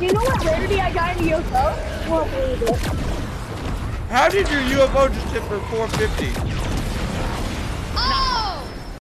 You know what rarity I got in the UFO? How did your UFO just hit for 450?